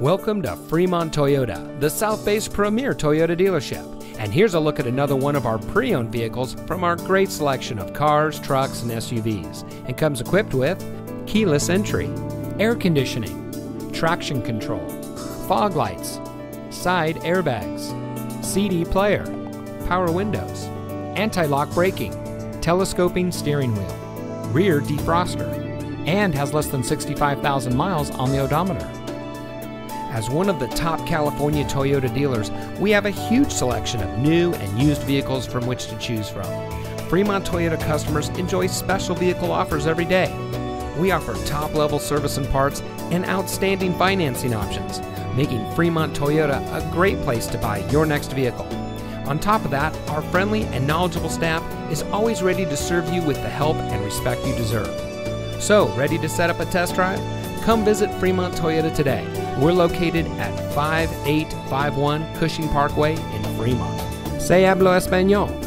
Welcome to Fremont Toyota, the South Bay's premier Toyota dealership. And here's a look at another one of our pre owned vehicles from our great selection of cars, trucks, and SUVs. And comes equipped with keyless entry, air conditioning, traction control, fog lights, side airbags, CD player, power windows, anti lock braking, telescoping steering wheel, rear defroster, and has less than 65,000 miles on the odometer. As one of the top California Toyota dealers, we have a huge selection of new and used vehicles from which to choose from. Fremont Toyota customers enjoy special vehicle offers every day. We offer top level service and parts and outstanding financing options, making Fremont Toyota a great place to buy your next vehicle. On top of that, our friendly and knowledgeable staff is always ready to serve you with the help and respect you deserve. So, ready to set up a test drive? Come visit Fremont Toyota today. We're located at 5851 Cushing Parkway in Fremont. Se hablo español.